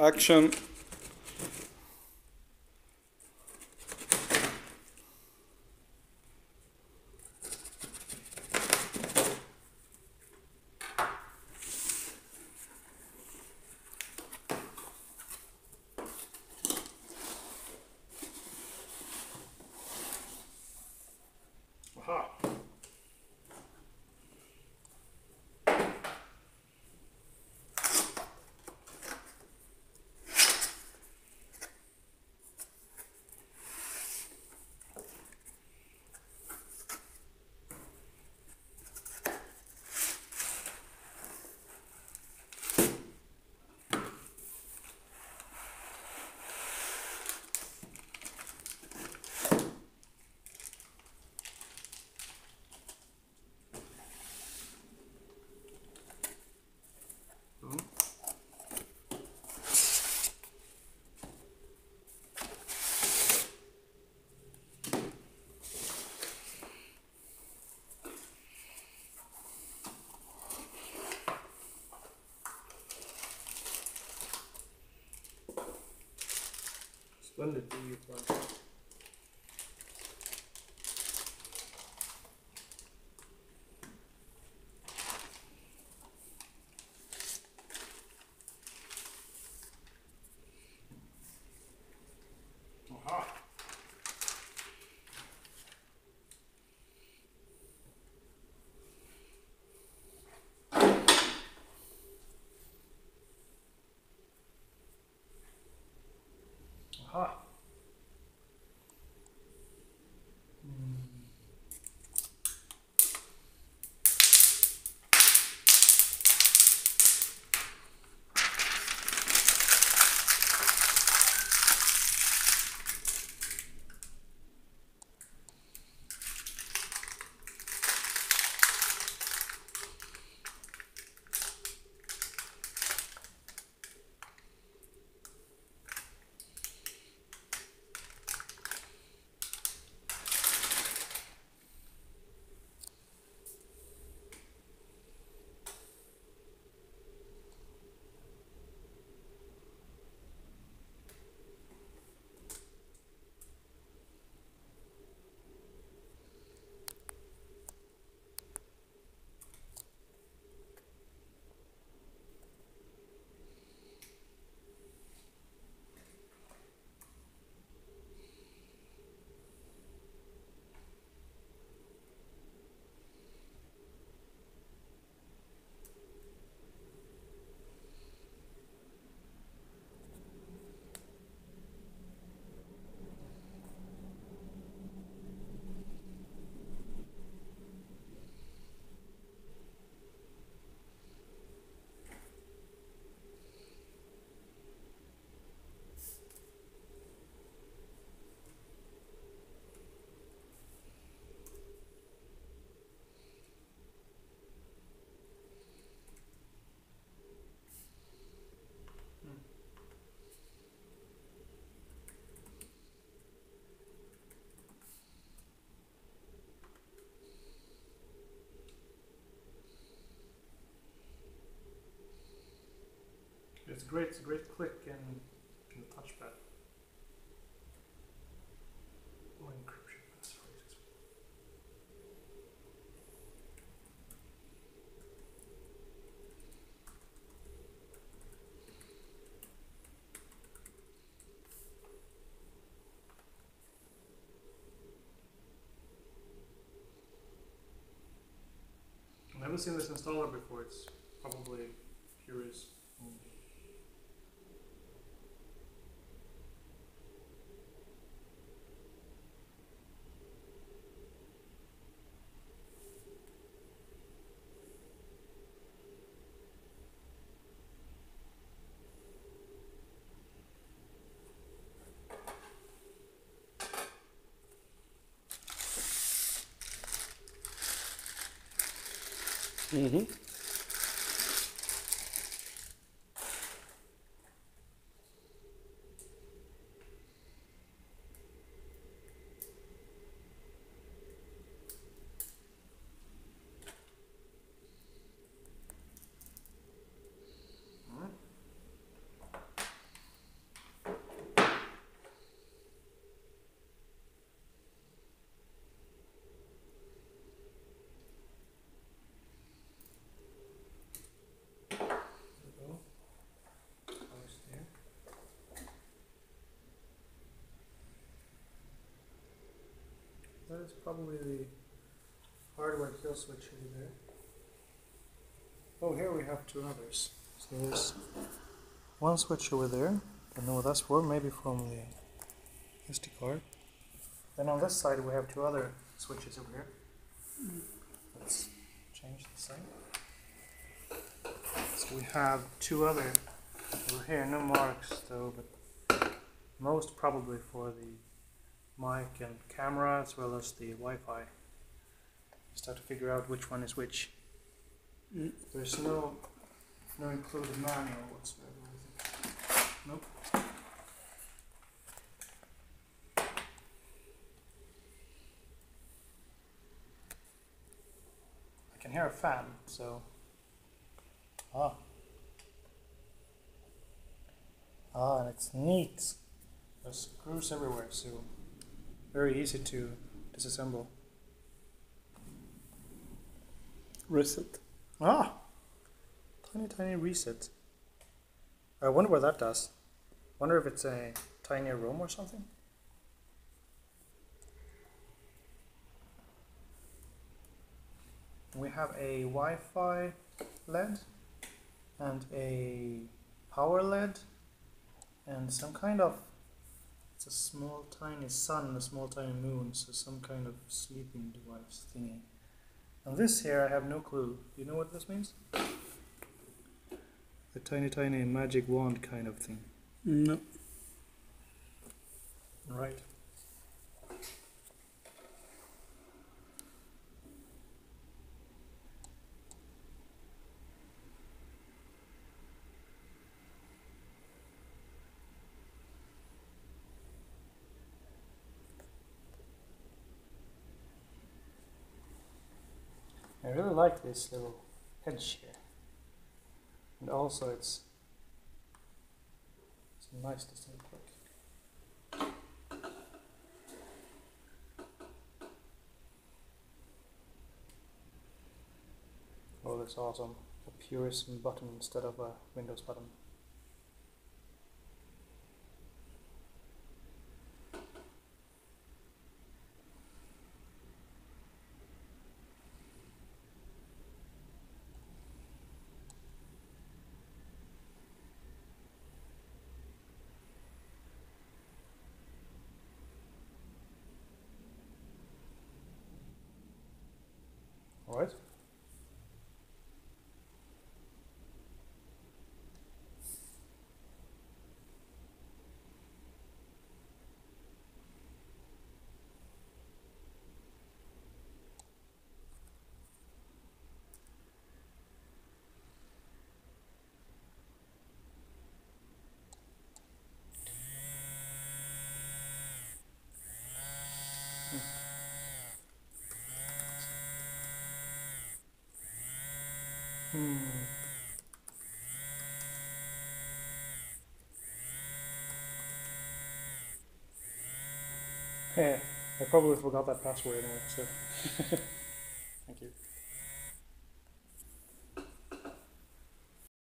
action. Splendid DU plug. Aha. It's great, it's a great click in the touchpad. Oh, encryption password. I haven't seen this installer before. It's probably curious. 嗯哼。That's probably the hardware kill switch over there. Oh, here we have two others. So there's one switch over there. I know what that's for, maybe from the SD card. Then on this side we have two other switches over here. Let's change the side. So we have two other over here, no marks though, but most probably for the mic and camera as well as the Wi-Fi. Just have to figure out which one is which. Mm. There's no no included manual whatsoever. Nope. I can hear a fan, so ah ah, and it's neat. There's screws everywhere, so very easy to disassemble. Reset. Ah, tiny tiny reset. I wonder what that does. Wonder if it's a tiny room or something. We have a Wi-Fi LED and a power LED and some kind of it's a small tiny sun and a small tiny moon, so some kind of sleeping device thingy. And this here, I have no clue. Do you know what this means? A tiny, tiny magic wand kind of thing. No. Right. I really like this little edge here. And also it's it's nice to see quick. Oh, that's awesome. A Purism button instead of a Windows button. Alright. Hmm. Yeah, I probably forgot that password anyway, so.